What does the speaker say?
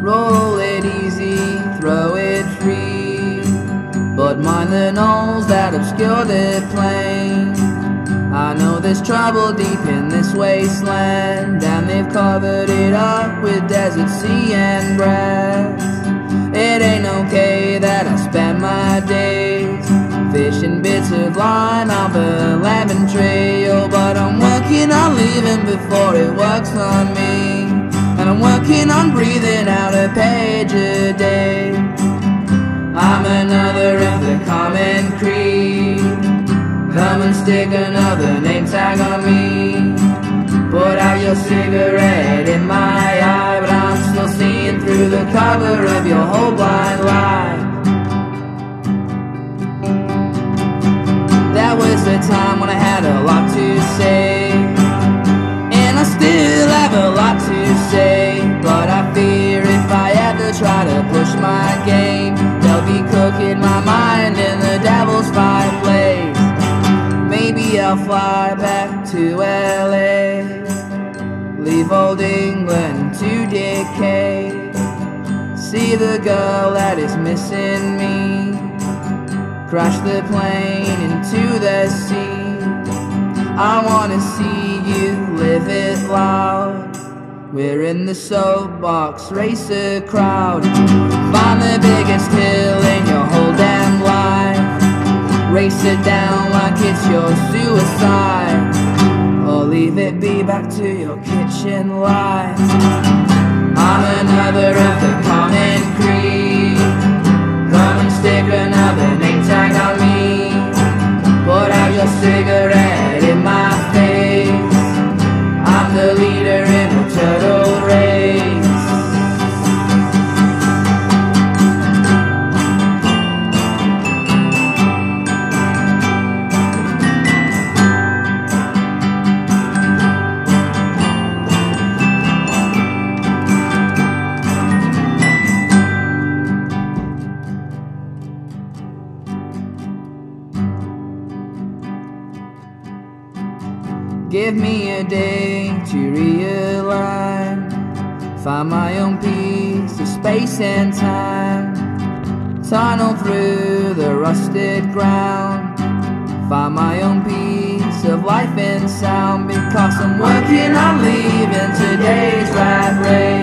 Roll it easy, throw it free. But mind the knolls that obscure the plain. I know there's trouble deep in this wasteland, and they've covered it up with desert, sea, and grass. It ain't okay that I spend my days fishing bits of line off a lemon tray, oh, but I'm working on leaving before it works on me. And I'm working on breathing out a page a day. I'm another of the common creed. Come and stick another name tag on me. Put out your cigarette in my eye, but I'm still seeing through the cover of your whole blind lie. Cooking my mind in the devil's fireplace. Maybe I'll fly back to LA. Leave old England to decay. See the girl that is missing me. Crash the plane into the sea. I wanna see We're in the soapbox racer crowd. Find the biggest hill in your whole damn life. Race it down like it's your suicide. Or leave it be back to your kitchen life. I'm another of the common creed. Come and stick another name tag on me. Put out your cigarette in my face. I'm the leader in the turtle Give me a day to realign. Find my own piece of space and time. Tunnel through the rusted ground. Find my own piece of life and sound. Because I'm working on leaving today's rat race.